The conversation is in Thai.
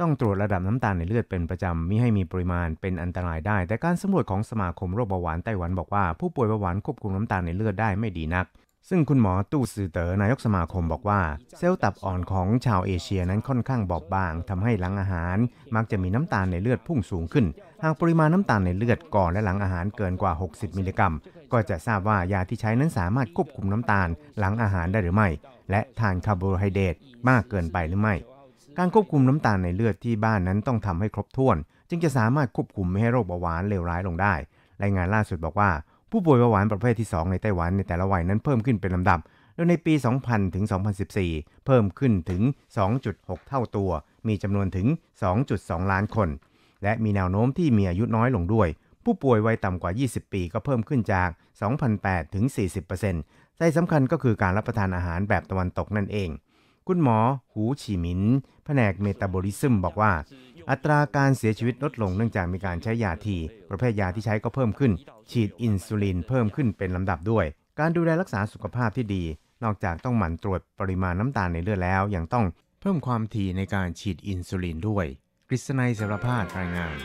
ต้องตรวจระดับน้ำตาลในเลือดเป็นประจำมิให้มีปริมาณเป็นอันตรายได้ แต่การสำรวจของสมาคมโรคเบาหวานไต้หวันบอกว่าผู้ป่วยเบาหวานควบคุมน้ำตาลในเลือดได้ไม่ดีนัก ซึ่งคุณหมอตู้ซือเตอ๋อนายกสมาคมบอกว่า เซลล์ตับอ่อนของชาวเอเชียนั้นค่อนข้างบอบบางทำให้หลังอาหาร มักจะมีน้ำตาลในเลือดพุ่งสูงขึ้น หากปริมาณน้ำตาลในเลือดก่อนและหลังอาหารเกินกว่า 60 มิลลิกรัม ก็จะทราบว่ายาที่ใช้นั้นสามารถควบคุมน้ำตาล หลังอาหารได้หรือไม่ และทานคาร์โบไฮเดรตมากเกินไปหรือไม่ การควบคุมน้ำตาลในเลือดที่บ้านนั้นต้องทำให้ครบถ้วน จึงจะสามารถควบคุมไม่ให้โรคเบาหวานเลวร้ายลงได้ รายงานล่าสุดบอกว่า ผู้ป่วยเบาหวานประเภทที่ 2 ในไต้หวันในแต่ละวัยนั้นเพิ่มขึ้นเป็นลำดับ โดยในปี 2000 ถึง 2014 เพิ่มขึ้นถึง 2.6 เท่าตัว มีจำนวนถึง 2.2 ล้านคน และมีแนวโน้มที่มีอายุน้อยลงด้วย ผู้ป่วยวัยต่ำกว่า 20 ปีก็เพิ่มขึ้นจาก 2,008 ถึง 40%ใจสำคัญก็คือการรับประทานอาหารแบบตะวันตกนั่นเอง คุณหมอหูฉีหมิน แผนกเมตาบอลิซึมบอกว่า อัตราการเสียชีวิตลดลงเนื่องจากมีการใช้ยาทีประเภทยาที่ใช้ก็เพิ่มขึ้น ฉีดอินซูลินเพิ่มขึ้นเป็นลำดับด้วย การดูแลรักษาสุขภาพที่ดี นอกจากต้องหมั่นตรวจปริมาณน้ำตาลในเลือดแล้วยังต้องเพิ่มความถี่ในการฉีดอินซูลินด้วยกฤษณัยสารพาดรายงาน